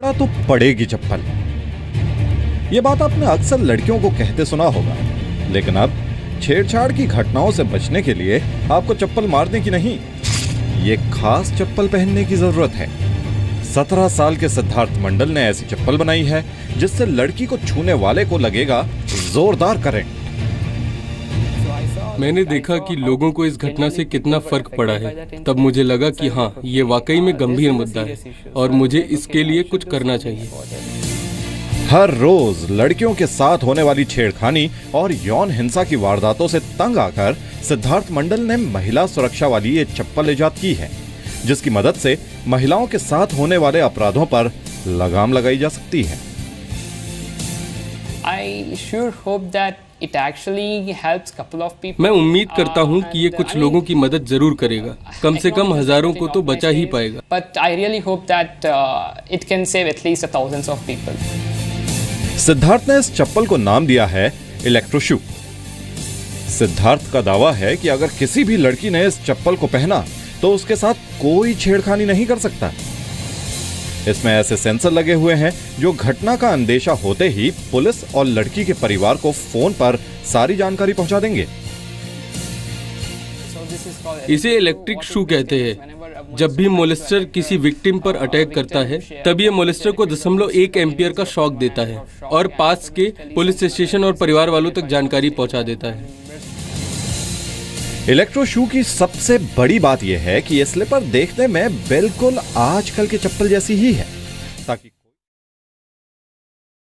पड़ा तो पड़ेगी चप्पल। ये बात आपने अक्सर लड़कियों को कहते सुना होगा। लेकिन अब छेड़छाड़ की घटनाओं से बचने के लिए आपको चप्पल मारने की नहीं, ये खास चप्पल पहनने की ज़रूरत है। सत्रह साल के सिद्धार्थ मंडल ने ऐसी चप्पल बनाई है, जिससे लड़की को छूने वाले को लगेगा जोरदार करंट मैंने देखा कि लोगों को इस घटना से कितना फ़र्क पड़ा है। तब मुझे लगा कि हाँ ये वाकई में गंभीर मुद्दा है और मुझे इसके लिए कुछ करना चाहिए। हर रोज लड़कियों के साथ होने वाली छेड़खानी और यौन हिंसा की वारदातों से तंग आकर सिद्धार्थ मंडल ने महिला सुरक्षा वाली ये चप्पल इजाद की है जिसकी मदद से महिलाओं के साथ होने वाले अपराधों पर लगाम लगाई जा सकती है। I sure hope that it actually helps couple of people. मैं उम्मीद करता हूँ कि ये कुछ लोगों की मदद ज़रूर करेगा कम से कम हज़ारों को तो बचा ही पाएगा really hope that uh, it can save at least thousands of people. Siddharth ने इस चप्पल को नाम दिया है इलेक्ट्रोशू सिद्धार्थ का दावा है कि अगर किसी भी लड़की ने इस चप्पल को पहना तो उसके साथ कोई छेड़खानी नहीं कर सकता इसमें ऐसे सेंसर लगे हुए हैं जो घटना का अंदेशा होते ही पुलिस और लड़की के परिवार को फ़ोन पर सारी जानकारी पहुँचा देंगे। इसे इलेक्ट्रिक शू कहते हैं। जब भी मोलिस्टर किसी विक्टिम पर अटैक करता है तब ये मोलेस्टर को दशमलव एक एम्पियर का शॉक देता है और पास के पुलिस स्टेशन और परिवार वालों तक जानकारी पहुँचा देता है। इलेक्ट्रो शू की सबसे बड़ी बात यह है कि ये स्लिपर देखने में बिल्कुल आजकल के चप्पल जैसी ही है, ताकि